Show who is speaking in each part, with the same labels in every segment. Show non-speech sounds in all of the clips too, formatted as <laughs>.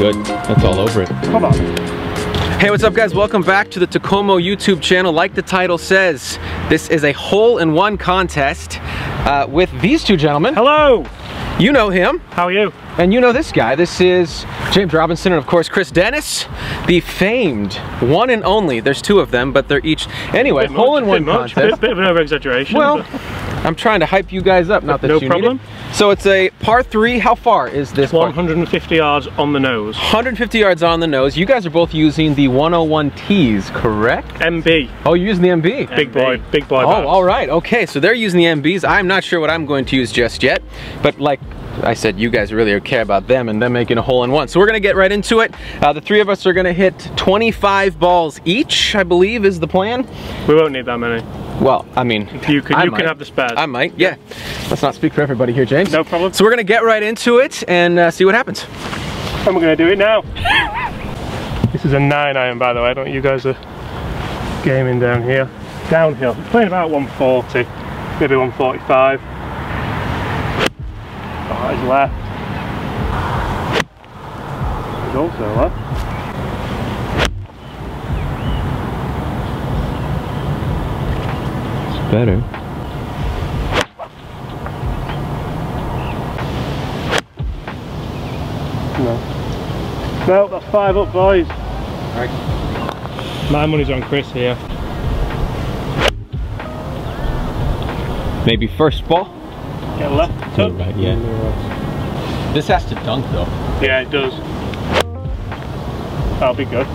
Speaker 1: good. That's all over it.
Speaker 2: Come on.
Speaker 1: Hey, what's up guys? Welcome back to the Takomo YouTube channel. Like the title says, this is a hole-in-one contest uh, with these two gentlemen.
Speaker 2: Hello.
Speaker 1: You know him.
Speaker 2: How are you?
Speaker 1: And you know this guy. This is James Robinson and of course Chris Dennis, the famed one and only. There's two of them, but they're each... Anyway, hole-in-one
Speaker 2: much,
Speaker 1: contest.
Speaker 2: Bit, bit of an over-exaggeration.
Speaker 1: Well, I'm trying to hype you guys up, not that
Speaker 2: No
Speaker 1: you
Speaker 2: problem.
Speaker 1: need it. So it's a par three. How far is this? par-
Speaker 2: 150 yards on the nose.
Speaker 1: 150 yards on the nose. You guys are both using the 101 Ts, correct?
Speaker 2: MB.
Speaker 1: Oh, you're using the MB.
Speaker 2: Big boy. Big boy.
Speaker 1: Oh, all right. Okay, so they're using the MBs. I'm not sure what I'm going to use just yet, but like I said, you guys really care about them and them making a hole in one. So we're gonna get right into it. Uh, the three of us are gonna hit 25 balls each, I believe is the plan.
Speaker 2: We won't need that many.
Speaker 1: Well, I mean,
Speaker 2: You can,
Speaker 1: I
Speaker 2: you
Speaker 1: might.
Speaker 2: can have the spares.
Speaker 1: I might, yeah. Let's not speak for everybody here, James.
Speaker 2: No problem.
Speaker 1: So we're gonna get right into it and uh, see what happens.
Speaker 2: And we're going to do it now. <laughs> this is a 9 iron, by the way. I don't you guys are gaming down here. Downhill. It's playing about 140, maybe 145. Oh, that is left. It's also left.
Speaker 1: Better.
Speaker 2: No. No, that's five up, boys.
Speaker 1: Alright.
Speaker 2: My money's on Chris here.
Speaker 1: Maybe first ball?
Speaker 2: Get left touch.
Speaker 1: Right, yeah. This has to dunk though.
Speaker 2: Yeah, it does. That'll be good.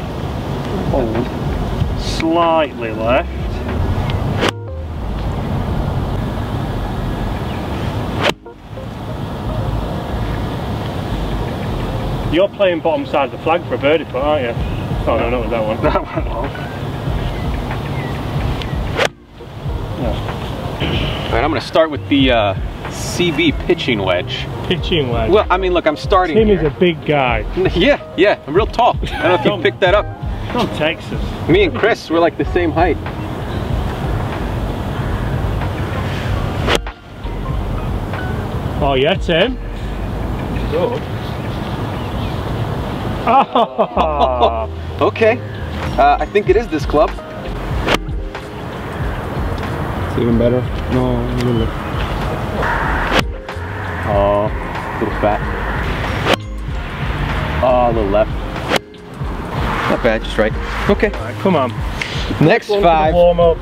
Speaker 2: Hold. Slightly left. You're playing bottom side of the flag for a birdie putt, aren't you? Oh no, not with that one. That went off.
Speaker 1: Alright, I'm gonna start with the uh, CB pitching wedge.
Speaker 2: Pitching wedge.
Speaker 1: Well, I mean, look, I'm starting
Speaker 2: Tim is
Speaker 1: here.
Speaker 2: a big guy. <laughs>
Speaker 1: Yeah, yeah, I'm real tall. I don't know if you
Speaker 2: From-
Speaker 1: picked that up.
Speaker 2: From Texas.
Speaker 1: Me and Chris, we're like the same height.
Speaker 2: Oh yeah, Tim. Good. Oh. <laughs>
Speaker 1: Okay. Uh, I think it is this club. It's even better. No, really. Oh, a little fat. Oh, a little left. Not bad, just right. Okay.
Speaker 2: Alright, come on.
Speaker 1: Next
Speaker 2: One
Speaker 1: five.
Speaker 2: Warm up.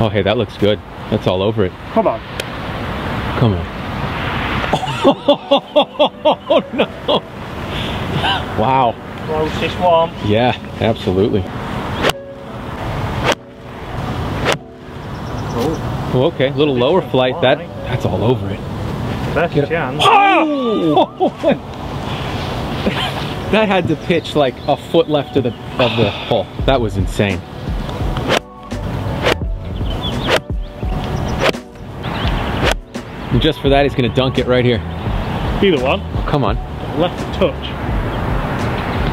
Speaker 1: Oh, hey, that looks good. That's all over it.
Speaker 2: Come on.
Speaker 1: Come on. Oh, <laughs> no. Wow.
Speaker 2: Closest one.
Speaker 1: Yeah, absolutely. Oh. oh, okay. A little lower flight. That that's all over it.
Speaker 2: Best
Speaker 1: Get
Speaker 2: chance.
Speaker 1: Oh! <laughs> that had to pitch like a foot left of the of the hole. That was insane. And just for that, he's gonna dunk it right here.
Speaker 2: Either one.
Speaker 1: Oh, come on.
Speaker 2: Left touch.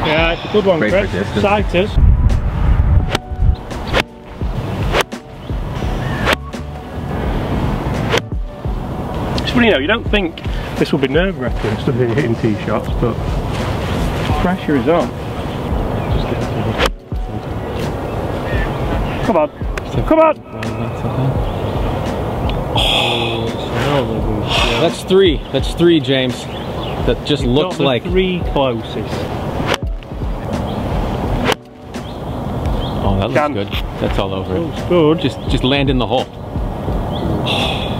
Speaker 2: Yeah, it's a good one,
Speaker 1: Great
Speaker 2: Chris. Sighters. It's funny, you know, you don't think this will be nerve wracking, in hitting tee shots, but pressure is on. Just get Come on! Come on. Come on.
Speaker 1: That's three. That's three, James. That just
Speaker 2: You've
Speaker 1: looks
Speaker 2: got the
Speaker 1: like.
Speaker 2: three closest.
Speaker 1: Oh, that looks
Speaker 2: Can.
Speaker 1: good. That's all over
Speaker 2: Oh,
Speaker 1: it.
Speaker 2: good.
Speaker 1: Just, just land in the hole.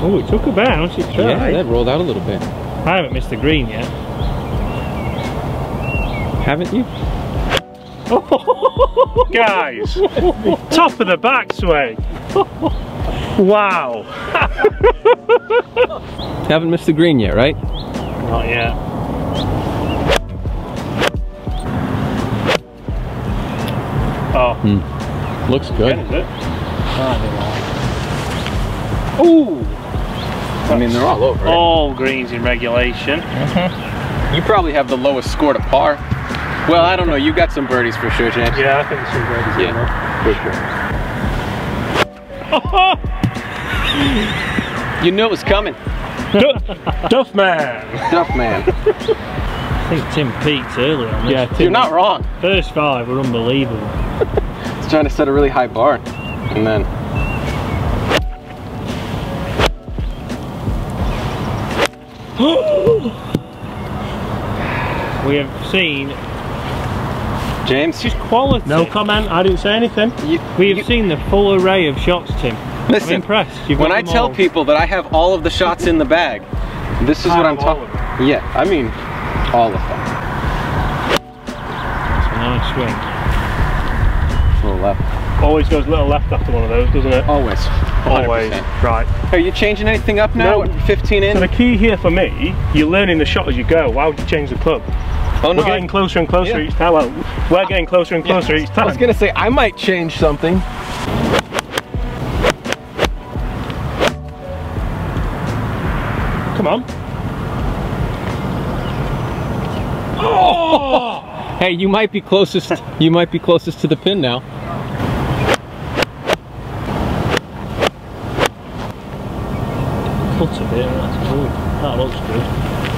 Speaker 2: Oh, it took a bounce. It tried.
Speaker 1: Yeah, that rolled out a little bit.
Speaker 2: I haven't missed the green yet.
Speaker 1: Haven't you?
Speaker 2: Guys, top of the backswing. Wow.
Speaker 1: Haven't missed the green yet, right?
Speaker 2: Not yet. Oh,
Speaker 1: hmm.
Speaker 2: Looks
Speaker 1: good. Ooh. I mean, they're all over. it.
Speaker 2: All greens in regulation. Mm-hmm.
Speaker 1: You probably have the lowest score to par. Well, I don't know. You got some birdies for sure, James.
Speaker 2: Yeah, I think it's some birdies in there.
Speaker 1: for sure. You knew it was coming.
Speaker 2: Duff, Duff man.
Speaker 1: Duff man.
Speaker 3: I think Tim peaked early on this.
Speaker 2: Yeah, Tim.
Speaker 1: You're not wrong.
Speaker 3: First five were unbelievable.
Speaker 1: He's trying to set a really high bar. And then <gasps>
Speaker 3: We have seen
Speaker 1: James,
Speaker 3: just quality.
Speaker 2: No comment. I didn't say anything.
Speaker 1: you,
Speaker 3: We have
Speaker 1: you-
Speaker 3: seen the full array of shots, Tim.
Speaker 1: listen.
Speaker 3: I'm impressed. You've
Speaker 1: when I tell
Speaker 3: all.
Speaker 1: people that I have all of the shots in the bag, this is what
Speaker 2: I
Speaker 1: I'm talking.
Speaker 2: of
Speaker 1: Yeah, I mean, all of them.
Speaker 3: It's a nice swing.
Speaker 1: A little left.
Speaker 2: Always goes a little left after one of those, doesn't it?
Speaker 1: Always. 100%.
Speaker 2: Always. Right.
Speaker 1: Are you changing anything up now?
Speaker 2: No.
Speaker 1: 15 in?
Speaker 2: So the key here for me, you're learning the shot as you go. Why would you change the club?
Speaker 1: Oh no,
Speaker 2: We're getting closer and closer
Speaker 1: Yeah.
Speaker 2: each time. Well, we're getting closer and closer each time.
Speaker 1: I was gonna say I might change something.
Speaker 2: Come on. Oh! <laughs>
Speaker 1: Hey, you might be closest. you might be closest to the pin now.
Speaker 3: Cut a bit, that's cool. That looks good.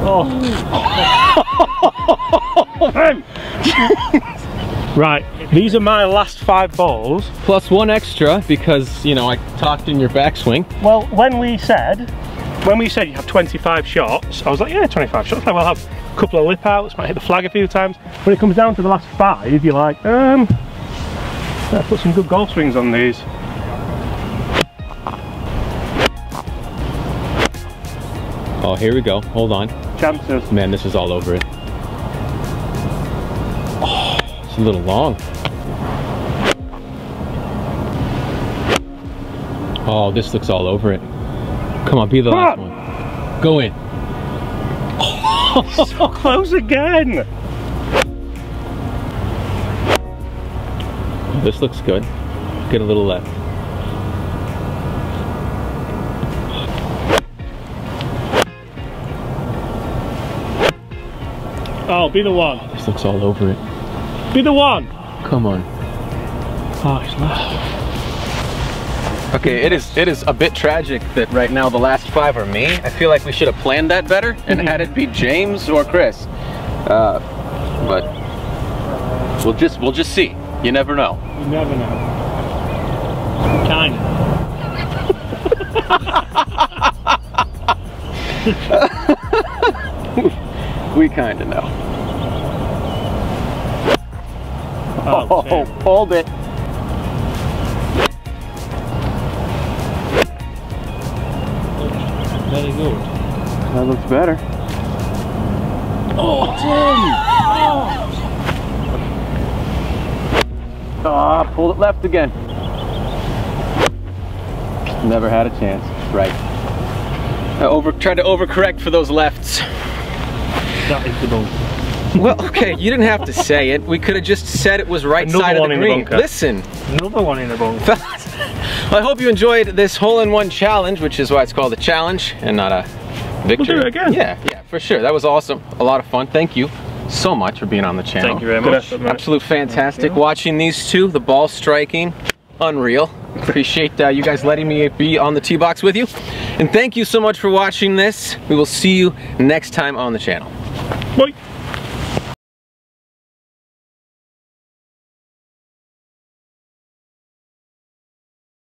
Speaker 2: Oh. <laughs> right. These are my last five balls.
Speaker 1: Plus one extra because you know I talked in your backswing.
Speaker 2: Well, when we said, when we said you have 25 shots, I was like, yeah, 25 shots. Like, we'll have a couple of lip outs, might hit the flag a few times. When it comes down to the last five, you're like, um, let's put some good golf swings on these.
Speaker 1: Oh, here we go. Hold on. Man, this is all over it. Oh, it's a little long. Oh, this looks all over it. Come on, be the last
Speaker 2: on.
Speaker 1: one. Go in. <laughs>
Speaker 2: So close again.
Speaker 1: This looks good. Get a little left.
Speaker 2: Be the one.
Speaker 1: This looks all over it.
Speaker 2: Be the one.
Speaker 1: Come on.
Speaker 2: Oh, it's left.
Speaker 1: Okay, it is it is a bit tragic that right now the last five are me. I feel like we should have planned that better and had it be James or Chris. Uh, but we'll just we'll just see. You never know.
Speaker 2: You never know.
Speaker 3: Kind of. <laughs>
Speaker 1: We kind of know.
Speaker 3: Oh,
Speaker 1: Oh,
Speaker 3: Tim.
Speaker 1: pulled it.
Speaker 3: Very good.
Speaker 1: That looks better.
Speaker 3: Oh,
Speaker 1: Ah, pulled it left again. Never had a chance. Right. I over tried to overcorrect for those lefts.
Speaker 3: That is the ball.
Speaker 1: Well, okay, you didn't have to say it. We could have just said it was right
Speaker 2: Another
Speaker 1: side of the
Speaker 2: in the
Speaker 1: green. Listen,
Speaker 3: Another one in the
Speaker 1: fellas. <laughs> Well, I hope you enjoyed this hole-in-one challenge, which is why it's called a challenge and not a victory.
Speaker 2: it again.
Speaker 1: Yeah, yeah, for sure. That was awesome. A lot of fun. Thank you so much for being on the channel.
Speaker 3: Thank you very much.
Speaker 2: effort.
Speaker 1: Absolute fantastic watching these two. The ball striking, unreal. Appreciate uh, you guys letting me be on the tee box with you. And thank you so much for watching this. We will see you next time on the channel.
Speaker 2: Bye.